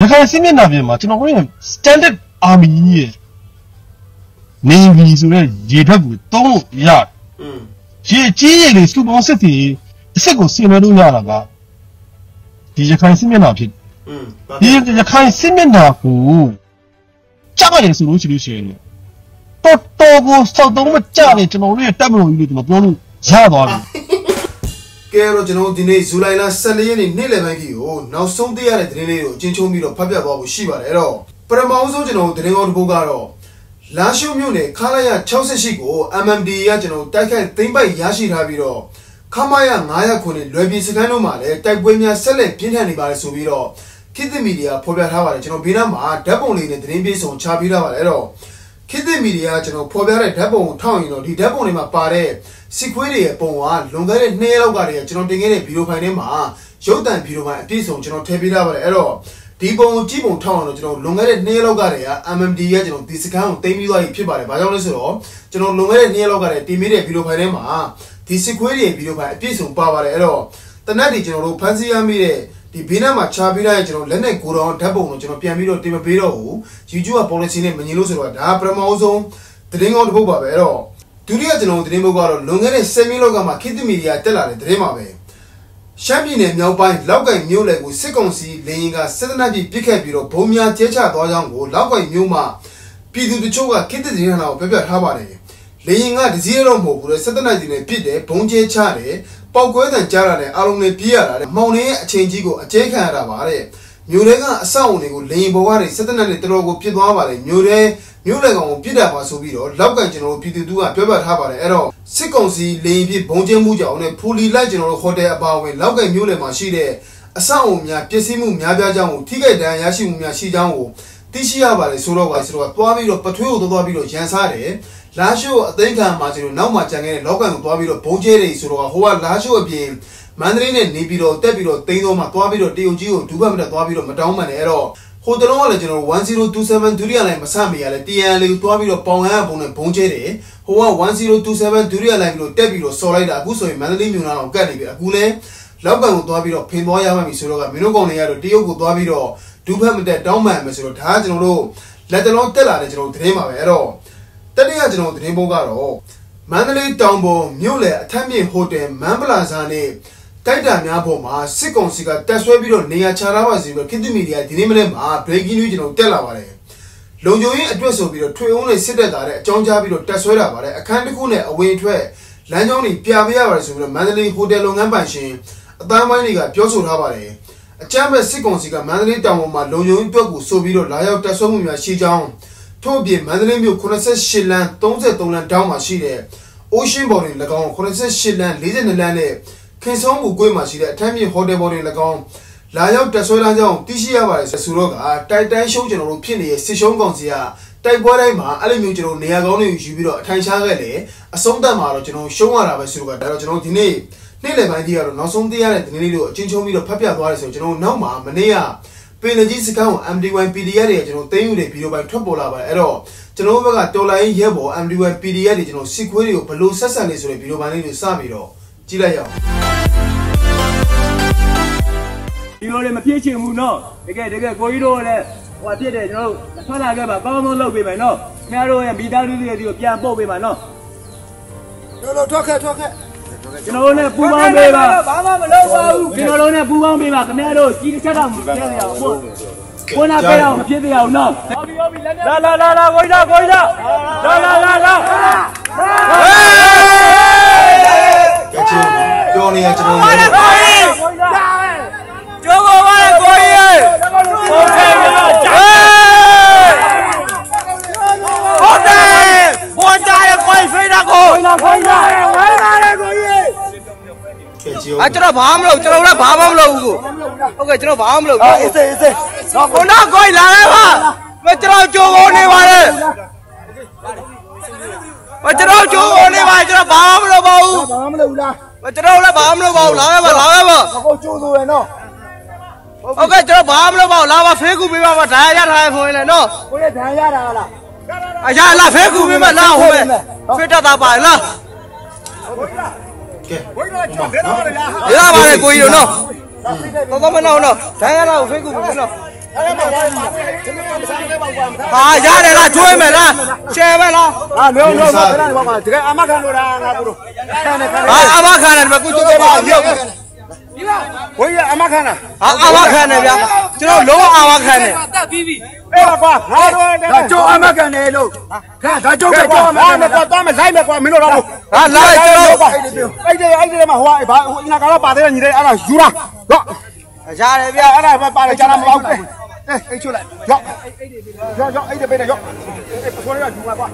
ရခိုင်စစ်မျက်နှာပြင်မှာကျွန်တော်တို့ရဲ့ standard army ရဲ့ navy ဆိုတဲ့ရေဓာတ်ကိုသုံးလို့ရတယ်။ရေကြီးရေတွေစုပေါင်းစစ်တီအစ်စ်ကိုစီမံလို့ရတာကဒီရခိုင်စစ်မျက်နှာဖြစ်။ဒီရခိုင်စစ်မျက်နှာကိုကြောက်ရတယ်ဆိုလို့ရှိလို့ရှိရင်တော်တော်ကိုစောက်သုံးမကြနဲ့ကျွန်တော်တို့ရဲ့တပ်မတော်ကြီးလို့ကျွန်တော်ပြောလို့ရသွားပြီ။ တော့ကျွန်တော်တို့ဒီနေ့ဇူလိုင်လ14ရက်နေ့နေ့လယ်ပိုင်းကြီးကိုနောက်ဆုံးသိရတဲ့သတင်းလေးကိုအချင်းချုံပြီးတော့ဖတ်ပြသွားဖို့ရှိပါတယ်အဲ့တော့ပထမဦးဆုံးကျွန်တော်တို့သတင်းကောင်းတစ်ပုဒ်ကတော့လာရှုမြို့နယ်ခလာရ68ကို MMD ကကျွန်တော်တို့တိုက်ခိုက်သိမ်းပိုက်ရရှိထားပြီးတော့ခမရ900ခုနဲ့လွယ်ပြည်စခန်းတို့မှာလည်းတိုက်ပွဲများဆက်လက်ပြင်းထန်နေပါတယ်ဆိုပြီးတော့ခေတ်သစ်မီဒီယာဖော်ပြထားပါတယ်ကျွန်တော်ဘေးနားမှာဓာတ်ပုံလေးနဲ့သတင်းပြေဆုံးချပေးထားပါတယ်အဲ့တော့ ခေတ်သစ်မီဒီယာကျွန်တော်ဖော်ပြတဲ့ဓာတ်ပုံကိုထောက်ရင်တော့ဒီဓာတ်ပုံတွေမှာပါတဲ့စစ်ခွေးတွေရဲ့ပုံကလွန်ခဲ့တဲ့နှစ်ရက်လောက်ကတည်းကကျွန်တော်တင်ခဲ့တဲ့ဗီဒီယိုဖိုင်ထဲမှာရုပ်သံဗီဒီယိုဖိုင်အပြည့်စုံကျွန်တော်ထည့်ပေးထားပါတယ်အဲ့တော့ဒီပုံကိုကြည့်ပုံထောက်အောင်တော့ကျွန်တော်လွန်ခဲ့တဲ့နှစ်ရက်လောက်ကတည်းက MMD ရဲ့ကျွန်တော်ဒီစကန်ကိုတင်ပြီးသွားပြီဖြစ်ပါတယ်။ဘာကြောင့်လဲဆိုတော့ကျွန်တော်လွန်ခဲ့တဲ့နှစ်ရက်လောက်ကတည်းကတင်ပေးတဲ့ဗီဒီယိုဖိုင်ထဲမှာဒီစစ်ခွေးတွေရဲ့ဗီဒီယိုဖိုင်အပြည့်စုံပါပါတယ်အဲ့တော့တနက်ဒီကျွန်တော်တို့ဖန်စီရမိတဲ့ ဒီဘေးနားမှာချာပေးလိုက်ကျွန်တော်လက်နဲ့ကိုတော်ဓာတ်ပုံကိုကျွန်တော်ပြန်ပြီးတော့တင်မပေးတော့ဘူး YouTube က policy နဲ့မညီလို့ဆိုတော့ဒါပထမဆုံးသတင်းကောင်းတစ်ပုဒ်ပါပဲအဲ့တော့ဒုတိယကျွန်တော်သတင်းပုဒ်ကတော့လွန်ခဲ့တဲ့10မိနစ်လောက်ကမှခေတ်သစ်မီဒီယာတက်လာတဲ့သတင်းပါပဲရှမ်းပြည်နယ်မြောက်ပိုင်းလောက်ကင်မြို့နယ်ကိုစစ်ကောင်စီလေရင်ကစစ်တပ်ပြည်ပစ်ခတ်ပြီးတော့ဘုံများကျဲချသွားကြောင်းကိုလောက်ကင်မြို့မှာပြည်သူတချို့ကခေတ်သစ်သတင်းလာကိုပြောပြထားပါတယ်လေရင်ကဒစီရတော့မဟုတ်ဘူးလေစစ်တပ်ပြည်နယ်ပြစ်တယ်ဘုံကျဲချတယ် ပောက်ကွဲတံကြားတာနဲ့အားလုံးနဲ့ပြေးရတာတဲ့မှောင်နေရဲ့အချိန်ကြီးကိုအကျဲခံရတာပါတဲ့မြို့ထဲကအဆောက်အုံတွေကိုလေရင်ပေါ်ကနေစစ်တပ်နဲ့တော်တော်ကိုပြစ်သွားပါတယ်မြို့ထဲမြို့လေကောင်ကိုပြစ်တာပါဆိုပြီးတော့လောက်ကန်ကျွန်တော်တို့ပြည်သူသူကပြောပြထားပါတယ်အဲ့တော့စစ်ကောင်စီလေရင်ပြစ်ဘုံကျင်းမှုကြောင့်နဲ့ဖူလီလိုက်ကျွန်တော်တို့ဟိုတယ်အပါအဝင်လောက်ကန်မြို့လေမှာရှိတဲ့အဆောက်အုံများပစ္စည်းမှုများပြားကြောင်းကိုထိခိုက်ဒဏ်ရာရရှိမှုများရှိကြောင်းကိုသိရှိရပါတယ်ဆိုတော့ကဆိုတော့သွားပြီးတော့ပထွေးကိုသွားပြီးတော့ရန်စားတယ် လာရှိုးအသိခံမှာကျွန်တော်နောက်မှကြံခဲ့တဲ့လောက်ကန်ကိုသွားပြီးတော့ဘုံကျဲတယ်ဆိုတော့ဟိုကလာရှိုးအပြင်မန္တလေးနဲ့နေပြီးတော့တက်ပြီးတော့တိန်းတော့မှသွားပြီးတော့တရုတ်ကြီးကိုဒူးဘက်မတက်သွားပြီးတော့မတောင်းမှန်နဲ့အဲ့တော့ဟိုတလုံးကလည်းကျွန်တော်1027ဒုတိယလိုင်းမဆမေရလဲ TN လေးကိုသွားပြီးတော့ပေါင်ရန်ဘုံနဲ့ဘုံကျဲတယ်ဟိုက1027ဒုတိယလိုင်းပြီးတော့တက်ပြီးတော့စော်လိုက်တာအခုဆိုရင်မန္တလေးမြို့နာတော့ကတ်နေပြီအခုလဲလောက်ကန်ကိုသွားပြီးတော့ဖင်သွားရမှပြီဆိုတော့ကမင်းတို့ကောင်တွေကတော့တရုတ်ကိုသွားပြီးတော့ဒူးဘက်မတက်တောင်းမှန်မယ်ဆိုတော့ဒါကကျွန်တော်တို့လက်တလုံးတက်လာတဲ့ကျွန်တော်သတင်းပါပဲအဲ့တော့ တတိယကျွန်တော်သတင်းပုံကတော့မန္တလေးတောင်ပေါ်မြို့လေအထက်မြင့်ဟိုတယ်မန်ပလာဇာနဲ့တိုက်တာများပေါ်မှာစစ်ကောင်စီကတက်ဆွဲပြီးတော့နေရာချထားပါစီပြီးတော့ခေတ်သစ်မီဒီယာဒီနေ့မနေ့မှာ breaking news ကျွန်တော်တက်လာပါတယ်လုံခြုံရေးအတွက်ဆိုပြီးတော့ထွေအောင်နဲ့စစ်တပ်သားတဲ့အကြောင်းကြားပြီးတော့တက်ဆွဲတာပါတယ်အခန်းတစ်ခုနဲ့အဝင်အထွက်လမ်းကြောင်းတွေပြပေးရပါတယ်ဆိုပြီးတော့မန္တလေးဟိုတယ်လုပ်ငန်းပိုင်ရှင်အတန်းပိုင်းတွေကပြောဆိုထားပါတယ်အကြမ်းဖက်စစ်ကောင်စီကမန္တလေးတောင်ပေါ်မှာလုံခြုံရေးအတွက်ကိုဆိုပြီးတော့လာရောက်တက်ဆွဲမှုများရှိကြောင်း ထို့အပြင်မန္တလေးမြို့88လမ်း33လမ်းတောင်းမှာရှိတဲ့ Ocean Boarding ၎င်း88လမ်း42လမ်းနဲ့ခင်ဆောင်မှုကွေးမှာရှိတဲ့အထမ်းမြင့်ဟိုတယ်ဘော်တွေ၎င်းလာရောက်တက်ဆွဲလာကြောင်းသိရှိရပါတယ်ဆိုတော့ကတိုက်တန်းရှုံးကျွန်တော်တို့ဖြစ်နေတဲ့စစ်ရှုံးကောင်စီကတိုက်ပွဲတိုင်းမှာအဲ့လိုမျိုးကျွန်တော်နေရာကောင်းတွေယူပြီးတော့အထိုင်ချခဲ့လေအဆုံးသတ်မှာတော့ကျွန်တော်ရှုံးရတာပဲဆိုတော့ဒါတော့ကျွန်တော်ဒီနေ့နေ့လယ်ပိုင်းကြီးကတော့နောက်ဆုံးသိရတဲ့ဒီနေ့လေးကိုအချင်းချင်းပြီးတော့ဖတ်ပြသွားတယ်ဆိုတော့ကျွန်တော်နောက်မှာမနေ့က ပင်လကြီးစကန်ကို MD1 PDF တွေကျွန်တော်သိမ်းယူတဲ့ဗီဒီယိုပိုင်းထွက်ပေါ်လာပါတယ်အဲ့တော့ကျွန်တော်ဘက်ကတော်လိုင်းရဲဘော် MD1 PDF တွေကျွန်တော်စစ်ခွေးတွေကိုဘယ်လိုဆက်ဆံနေဆိုတဲ့ဗီဒီယိုပိုင်းလေးကိုစပြီးတော့ကြည့်လိုက်ရအောင်ဒီလိုတွေမဖြစ်ချင်ဘူးနော်တကယ်တကယ်ကိုကြီးတို့ကလည်းဟိုဖြစ်တယ်ကျွန်တော်တို့ထွက်လာခဲ့ပါကောင်းကောင်းလုပ်ပေးမယ်နော်ခင်ဗျားတို့ရဲ့မိသားစုတွေဒီကိုပြန်ပို့ပေးပါနော်တော်တော်ထွက်ခက်ထွက်ခ က်ကျွန်တော်တို့နဲ့ပူပေါင်းပေးပါဘာမှမလုပ်ပါဘူးကျွန်တော်တို့နဲ့ပူပေါင်းပေးပါခင်ဗျားတို့ကြီးတစ်ချက်တော့မဖြစ်ရအောင်ဟုတ်ကိုနာပေးအောင်မဖြစ်ရအောင်နော်ဟုတ်ပြီဟုတ်ပြီလက်နဲ့လာလာလာကိုကြီးလာကိုကြီးလာလာလာလာလာကဲချင်းပြောနေရကျွန်တော်ရဲကျိုးပေါ်ပါကိုကြီးဟုတ်ကဲ့ဟုတ်တယ်ဘောတာရဲ့ကိုဖိတာကိုလာခိုင်းလာ ကဲချင်း啊，ကျွန်တော်ဘာမှမလုပ်ကျွန်တော်လည်းဘာမှမလုပ်ဘူးကိုဟုတ်ကဲ့ကျွန်တော်ဘာမှမလုပ်အေးဘူးစေးစေးတော့ခုနကကိုလာလဲပါမကျွန်တော်ကြိုးကုန်နေပါလေမကျွန်တော်ကြိုးကုန်နေပါကျွန်တော်ဘာမှမလုပ်ပါဘူးဘာမှမလုပ်ဘူးလားမကျွန်တော်လည်းဘာမှမလုပ်ပါဘူးလာခဲ့ပါလာခဲ့ပါကိုကျိုးဆိုရနော်ဟုတ်ကဲ့ကျွန်တော်ဘာမှမလုပ်ပါဘူးလာပါဖေးကူပေးပါပါဒါရရထားဖွင့်လေနော်ကိုရဲ့ဒဏ်ရတာလားအရာလာဖေးကူပေးမလားဟိုပဲဖေးတတ်တာပါလားကဲ ရပါလေကိုကြီးတို့နော်တော့တော့မနော်နော်ဒါရတာကိုဖေးကူပေးမနော်အအဲ့ဒါမှဘာမှမစားနဲ့ပါကွာဟာရတယ်လားကျွေးမယ်လားရှယ်ပဲလားဟာလုံးလုံးတော့ခဏတော့ပါတကယ်အမခံလို့လားငါကူတို့ခံနေခံနေဟာအမခံတယ်ဒီမှာကုကျွေးပါအောင်ပြု ဝေးရအမခံလားအာအာမခံတယ်ဗျာကျွန်တော်လုံးဝအာမခံတယ်တက်ပြီးပြီအေးပါပါငါတို့တက်ဒါကြောအမခံတယ်လို့ဟာဒါကြောပဲကြောအမခံတယ်ကွာသွားမယ်လိုက်မယ်ကွာမင်းတို့တော့ဟာလိုက်ကျွန်တော်အဲ့ဒီအဲ့ဒီမှာဟိုကဘာဟိုအင်္ဂါကတော့ပါတယ်ညီလေးအဲ့ဒါယူလားတော့ရတယ်ဗျာအဲ့ဒါပဲပါတယ်ကြာလားမပေါ့အဲအိတ်ချွတ်လိုက်ရော့ရော့ရော့အိတ်တွေပေးတယ်ရော့အဲပစွန်လေးကယူမှာကွာ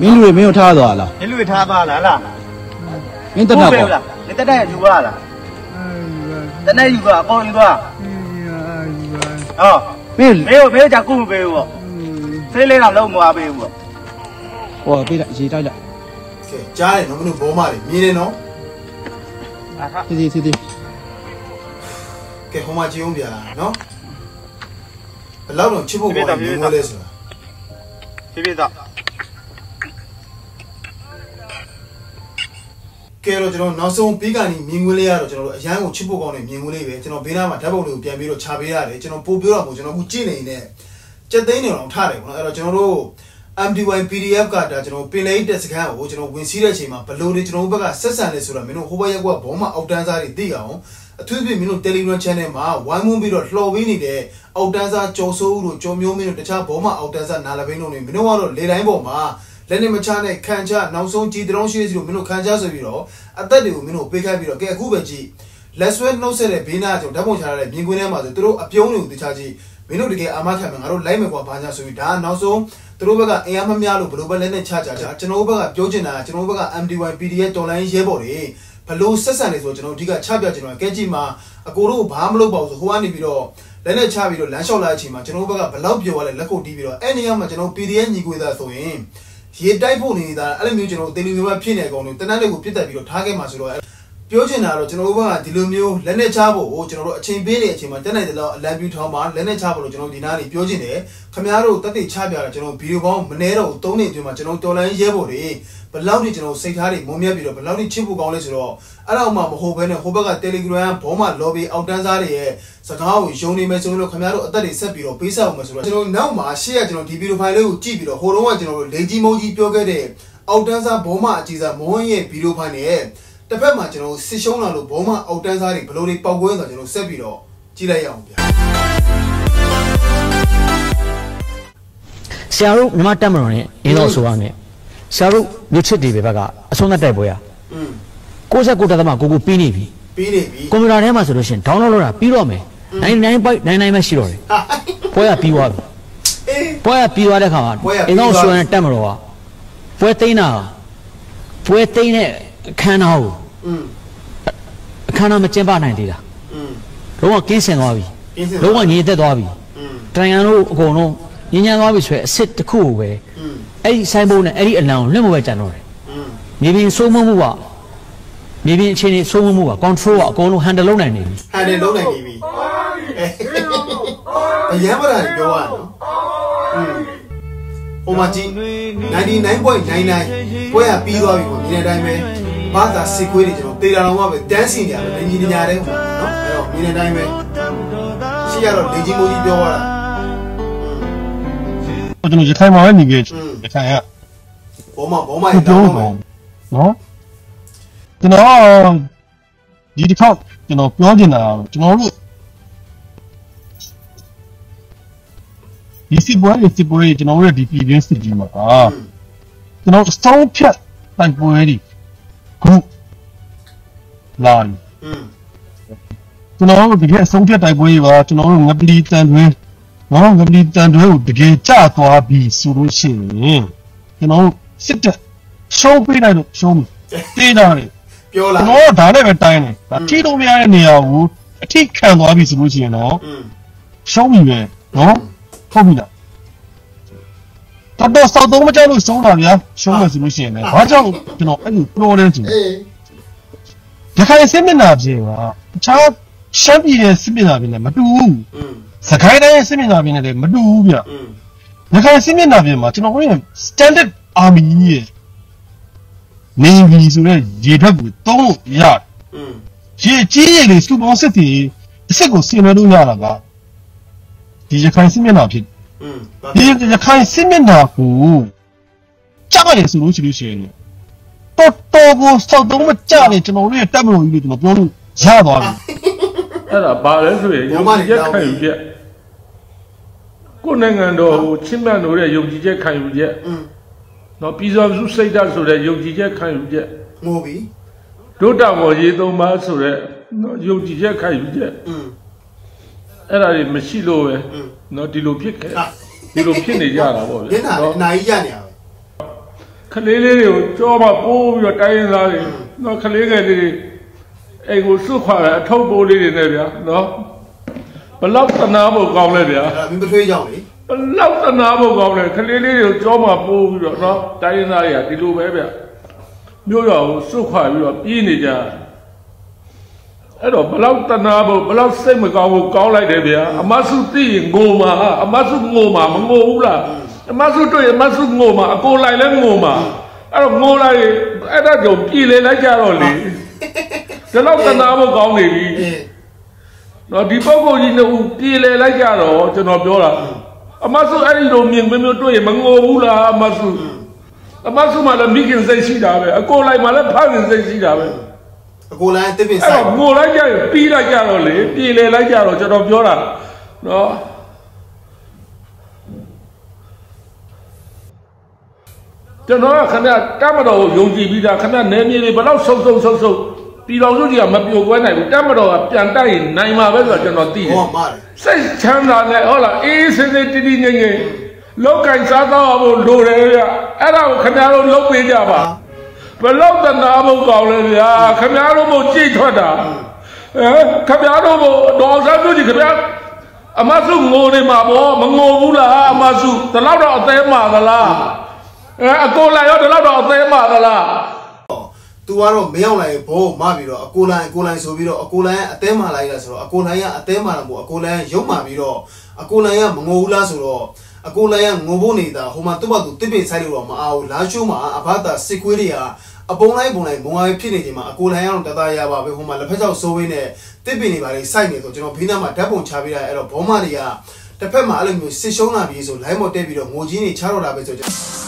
မင်းလူတွေမင်းတို့ထားသွားလားမင်းလူတွေထားသွားလားလားမင်းတက်တာပေါ့မင်းတက်တာယူပါလား တနေ့ယူသွားအကုန်ယူသွားဟောမင်းမေမေကြကုမပေးဘူးပေါ့သေးလေးတော့လုံးမွားပေးဘူးပေါ့ဟောပြေးလိုက်ရေတိုက်လိုက်ကဲကြားတယ်နော်မလို့ဘောမလေးမြင်တယ်နော်အာစီစီစီကဲဟိုမှာကြည့်အောင်ပြလားနော်ဘယ်လောက်တော့ချစ်ဖို့ပေါ်နေလဲဆိုတာပြေးပြေးတော့ ကဲတော့ကျွန်တော်နောက်ဆုံးပြီးကန်ဒီမြင်ကွင်းလေးရတော့ကျွန်တော်တို့အရန်ကိုချစ်ဖို့ကောင်းတဲ့မြင်ကွင်းလေးပဲကျွန်တော်ဘေးနားမှာဓာတ်ပုံတွေကိုပြန်ပြီးတော့ခြာပေးရတယ်ကျွန်တော်ပို့ပြောတော့မို့ကျွန်တော်အခုကြည့်နေနေစက်သိန်းနေအောင်ထားတယ်ပေါ့နော်အဲ့တော့ကျွန်တော်တို့ MDY PDF ကဒါကျွန်တော်ပင်လေးတက်စကန်ကိုကျွန်တော်ဝင်စီးတဲ့အချိန်မှာဘလို့တွေကျွန်တော်တို့ဘက်ကဆက်ဆံနေဆိုတာမင်းတို့ဟိုဘက်ရက်ကွာဘောမအောက်တန်းစားတွေသိအောင်အထူးသဖြင့်မင်းတို့ Telegram Channel မှာဝိုင်းဝန်းပြီးတော့လှော်ပေးနေတဲ့အောက်တန်းစားကြော်စိုးဦးတို့ကြော်မျိုးမင်းတို့တခြားဘောမအောက်တန်းစားနာလဘိန်းတို့တွေမင်းတို့ကတော့လေတိုင်းပေါ်မှာ လက်နေမချနဲ့ခံချနောက်ဆုံးကြည်တုံးရှိစီတို့မင်းတို့ခံချဆိုပြီးတော့အသက်တွေကိုမင်းတို့ပေးခိုင်းပြီးတော့ကဲအခုပဲကြည့်လက်ဆွဲနှုတ်ဆက်တဲ့ဘေးနာကျွန်တော်ဓာတ်ပုံချရတဲ့မြင်ကွင်းထဲမှာဆိုသူတို့အပြုံးတွေကိုတခြားကြည့်မင်းတို့တကယ်အာမခံမယ်ငါတို့လိုက်မယ်ကွာဘာညာဆိုပြီးဒါကနောက်ဆုံးသူတို့ဘက်ကအင်အားမများလို့ဘလို့ပဲလက်နဲ့ချကြကြကျွန်တော်တို့ဘက်ကပြောချင်တာကကျွန်တော်တို့ဘက်က MD1 PDF တော်လိုင်းရဲဘော်တွေဘလို့ဆက်ဆံနေဆိုကျွန်တော်အဓိကချပြကျွန်တော်ကဲကြည့်မှာအကိုတို့ဘာမလုပ်ပါဘူးဆိုဟိုကနေပြီးတော့လက်နဲ့ချပြီးတော့လမ်းလျှောက်လာတဲ့အချိန်မှာကျွန်တော်တို့ဘက်ကဘလောက်ပြောရလဲလက်ခုပ်တီးပြီးတော့အဲ့နေရာမှာကျွန်တော် PDF ညီကိုသားဆိုရင် ရေတိုက်ဖို့နေတာအဲ့လိုမျိုးကျွန်တော်တင်လူမျိုးပဲဖြစ်နေကောင်တွေတနက်လေးကိုပြစ်တက်ပြီးတော့ထားခဲ့မှာဆိုတော့ပြောချင်တာတော့ကျွန်တော်တို့ဘက်ကဒီလိုမျိုးလက်နဲ့ချဖို့ကိုကျွန်တော်တို့အချိန်ပေးနေတဲ့အချိန်မှာတက်နိုင်တယ်လို့အလံပြူထောင်းမှာလက်နဲ့ချဖို့လို့ကျွန်တော်ဒီနားနေပြောချင်တယ်ခင်ဗျားတို့တက်တိချပြတာကျွန်တော်ဗီဒီယိုကောင်းမနေတော့သုံးနေအတွင်းမှာကျွန်တော်တော်လိုင်းရဲဖို့တွေ ဘယ်လောက်ထိကျွန်တော်စိတ်ထားတွေမုံမြတ်ပြီးတော့ဘယ်လောက်ထိချစ်ဖို့ကောင်းလဲဆိုတော့အဲ့တော့မှမဟုတ်ဘဲနဲ့ဟိုဘက်က Telegram ဘောမှာ lobby အောက်တန်းစားတွေရဲ့စကားကိုယုံနေမယ်ဆိုရင်တော့ခင်ဗျားတို့အသက်တွေဆက်ပြီးတော့ပေးဆက်အောင်မယ်ဆိုတော့ကျွန်တော်နောက်မှာရှေ့ကကျွန်တော်ဒီဗီဒီယိုဖိုင်လေးကိုကြည့်ပြီးတော့ဟိုတုန်းကကျွန်တော်တို့လေကြီးမုံကြီးပြောခဲ့တဲ့အောက်တန်းစားဘောမှာအကြီးစားမုံရဲ့ဗီဒီယိုဖိုင်နဲ့တစ်ဖက်မှာကျွန်တော်စစ်ရှုံးလာလို့ဘောမှာအောက်တန်းစားတွေဘယ်လိုတွေပောက်ကွဲဆိုတာကျွန်တော်ဆက်ပြီးတော့ကြည့်လိုက်ရအောင်ဗျာဆရာတို့မြမတက်မတော်နဲ့အင်းတော်ဆိုရမယ် ဆရာတို့မြို့ချစ်တွေပဲဘက်ကအဆုံးသတ်တိုက်ပွဲရ อืม 69တက်သမကိုကိုပြီးနေပြီ ပြီးနေပြီ ကွန်ပျူတာထဲမှာဆိုလို့ရှိရင် download လုပ်တာပြီးတော့မယ်99.99ပဲရှိတော့တယ်ပွဲကပြီးသွားပြီ အေး ပွဲကပြီးသွားတဲ့ခါမှာ ပွဲကပြီး အင်းတော် သွားပြီ ဆိုရတဲ့တက်မတော်ကပွဲသိမ်းတာပွဲသိမ်းတဲ့အခမ်းအနားကို อืม အခမ်းအနားမကျင်းပနိုင်သေးတာ อืม လုံးဝကင်းစင်သွားပြီ ကင်းစင် လုံးဝညီသက်သွားပြီ อืม တရံတို့အကုန်လုံးညဉ့်ညမ်းသွားပြီဆိုရယ်အစ်စ်တစ်ခုကိုပဲ อืม အဲ့ဒီဆိုင်းဘုံနဲ့အဲ့ဒီအလံကိုလွတ်မပဲကြံတော့တယ်မြေပြင်စိုးမိုးမှုကမြေပြင်အခြေအနေစိုးမိုးမှုက control ကအကုန်လုံး handle လုပ်နိုင်နေပြီ handle လုပ်နိုင်ပြီအရန်ပါတာပြောရအောင်ဟိုမှာကြီး99.99ပွဲကပြီးသွားပြီပေါ့ဒီနေ့တိုင်းပဲဘာသာစစ်ခွေးတွေကျွန်တော်တေတာတော်မှပဲတန်းစီနေရပဲညီညီညာတဲ့ဟိုနော်အဲ့တော့ဒီနေ့တိုင်းပဲရှိရတော့လေကြီးမိုးကြီးပြောရတာကျွန်တော်ရခိုင်မှာပဲညီခဲ့ချင် ရခိုင်ကဘောမဘောမခုရေပြောတော့တော့နော်ကျွန်တော်ဒီတစ်ခေါက်ကျွန်တော်ပြောချင်တာကျွန်တော်တို့ဒီစစ်ပွဲတွေစစ်ပွဲတွေကျွန်တော်တို့ရဲ့ဒီပြည်တွင်းစစ်ကြီးမှာကျွန်တော်စောင်းဖြတ်တိုက်ပွဲတွေခုလာပြီอืมကျွန်တော်တို့တကယ်ဆုံးဖြတ်တိုက်ပွဲတွေပါကျွန်တော်တို့ငပလီတန်တွဲ နော်ငပလီတန်တွဲကိုတကယ်ကြသွားပြီဆိုလို့ရှိရင်ကျွန်တော်စစ်တက်ရှုံးပေးလိုက်လို့ရှုံးပြီတေးတာလေပြောလာကျွန်တော်ဒါနဲ့ပဲတိုင်းတယ်ဒါထိလို့မရတဲ့နေရာကိုအထိခံသွားပြီဆိုလို့ရှိရင်တော့ရှုံးပြီပဲနော်ဟုတ်ပြီလားတော်တော်စောက်သုံးမကြလို့ရှုံးတာဗျာရှုံးမယ်ဆိုလို့ရှိရင်လည်းဘာကြောင့်ကျွန်တော်အဲ့လိုပြောလဲဆိုရခိုင်စစ်မျက်နှာပြင်ကတခြားရှမ်းပြည်ရဲ့စစ်မျက်နှာပြင်နဲ့မတူဘူး စကိုင်းတိုင်းစစ်မျက်နှာပြင်နဲ့လည်းမတူဘူးဗျ။ရခိုင်စစ်မျက်နှာပြင်မှာကျွန်တော်တို့ရဲ့ standard army ရဲ့ navy ဆိုတဲ့ရေထွက်ကိုသုံးလို့ရတယ်။ရေကြီးရေလေးစူပေါင်းစစ်တီအစ်စ်ကိုဆင်နွှဲလို့ရတာကဒီရခိုင်စစ်မျက်နှာဖြစ်။ဒီရခိုင်စစ်မျက်နှာကိုကြားရတယ်ဆိုလို့ရှိလို့ရှိရင်တော်တော်ကိုစောက်သုံးမကြနဲ့ကျွန်တော်တို့ရဲ့တပ်မတော်ကြီးလို့ကျွန်တော်ပြောလို့ရသွားပြီ။အဲ့ဒါဘာလဲဆိုရင်ရခိုင်ပြက် ကိုယ်နိုင်ငံတော်ကိုချစ်မြတ်လို့တဲ့ယုံကြည်ချက်ခံယူချက်နော်ပြည်စုံစုစိတ်ဓာတ်ဆိုတဲ့ယုံကြည်ချက်ခံယူချက်မှန်ပြီဒုတာမော်ရေးသုံးပါဆိုတဲ့နော်ယုံကြည်ချက်ခံယူချက်အဲ့ဒါတွေမရှိလို့ပဲနော်ဒီလိုဖြစ်ခဲ့ဒီလိုဖြစ်နေကြတာပေါ့ဗျာနော်အနာကြီးရနေရပဲခလေးလေးတွေကိုကြောမပိုးပြီးတော့တိုင်းရင်းသားတွေနော်ခလေးငယ်လေးတွေအိမ်ကိုစွတ်ခွာတယ်အထုပ်ပိုးလေးတွေနဲ့ဗျာနော် ဘလောက်တနာဖို့ကောင်းလဲဗျာအဲ့ဒါမင်းပထွေးကြောင့်လေဘလောက်တနာဖို့ကောင်းလဲခလေးလေးတွေကိုကြောမပိုးပြီးတော့နော်တိုင်းရင်းသားတွေကဒီလိုပဲဗျာမြို့ရွာကိုစွတ်ခွာပြီးတော့ပြေးနေကြတယ်အဲ့တော့ဘလောက်တနာဖို့ဘလောက်စိတ်မကောင်းဖို့ကောင်းလိုက်တယ်ဗျာအမဆုသိရင်ငိုမှာအမဆုငိုမှာမငိုဘူးလားအမဆုတွေ့ရင်အမဆုငိုမှာအကိုလိုက်လဲငိုမှာအဲ့တော့ငိုလိုက်ရင်အဲ့ဒါကြောင့်ပြည်လေလိုက်ကြတော့လေဒီလောက်တနာဖို့ကောင်းနေပြီအေး နော်ဒီပုဂ္ဂိုလ်ကြီးနှစ်ဦးပြည်လေလိုက်ကြတော့ကျွန်တော်ပြောတာအမဆုအဲ့ဒီလိုမြင်မမျိုးတွေ့ရင်မငိုဘူးလားအမဆုအမဆုမှလည်းမိခင်စိတ်ရှိတာပဲအကိုလိုက်မှလည်းဖခင်စိတ်ရှိတာပဲအကိုလိုင်းတစ်ပင်အဲ့ဆိုင်တော့ငိုလိုက်ကြရင်ပြီးလိုက်ကြတော့လေပြည်လေလိုက်ကြတော့ကျွန်တော်ပြောတာနော်ကျွန်တော်ကခဏတမတော်ကိုယုံကြည်ပြီးသားခဏနယ်မြေတွေဘယ်တော့ဆုံဆုံဆုံဆုံ ပြည်တော်စုကြီးကမပြိုကွဲနိုင်ဘူးတမတော်ကပြန်တိုက်ရင်နိုင်မှာပဲဆိုတော့ကျွန်တော်သိတယ်ဟောမာတယ်စိတ်ချမ်းသာနဲ့ဟုတ်လားအေးစေးစေးတည်တည်ငြိမ်ငြိမ်လောက်ကင်စားတော့ဖို့လိုတယ်ဗျအဲ့ဒါကိုခင်ဗျားတို့လုပ်ပေးကြပါဘယ်လောက်တနာဖို့ကောင်းလဲဗျာခင်ဗျားတို့မို့ကြိတ်ထွက်တာအဲခင်ဗျားတို့မို့တော်စားပြုကြီးခင်ဗျားအမဆုငိုနေမှာပေါ့မငိုဘူးလားအမဆုဒီလောက်တော့အသေးမှာသလားအဲအကိုလာရောဒီလောက်တော့အသေးမှာသလား သူကတော့မရောက်လိုက်ဘောမပြီးတော့အကိုလိုင်းအကိုလိုင်းဆိုပြီးတော့အကိုလိုင်းကအသေးမှလိုက်လာဆိုတော့အကိုလိုင်းကအသေးမှတော့ပေါ့အကိုလိုင်းရုံမှပြီးတော့အကိုလိုင်းကမငိုဘူးလားဆိုတော့အကိုလိုင်းကငိုဖို့နေတာဟိုမှာသူ့ဘာသူတစ်ပင်ဆိုင်လို့တော့မအားဘူးလာရှိုးမှာအဘတာစစ်ကွေးတွေကအပုံလိုက်ပုံလိုက်ဘုံဝါးဖြစ်နေချိန်မှာအကိုလိုင်းကတော့တသားရပါပဲဟိုမှာလက်ဖက်ချောက်စိုးဝင်းနဲ့တစ်ပင်တွေပါလေစိုက်နေဆိုကျွန်တော်ဘေးနားမှာဓာတ်ပုံချပေးတာအဲ့တော့ဘောမတွေကတစ်ဖက်မှာအဲ့လိုမျိုးစစ်ရှုံးလာပြီးဆို line မော်တက်ပြီးတော့ငိုကြီးနေချတော့တာပဲဆိုကျွန်တော်။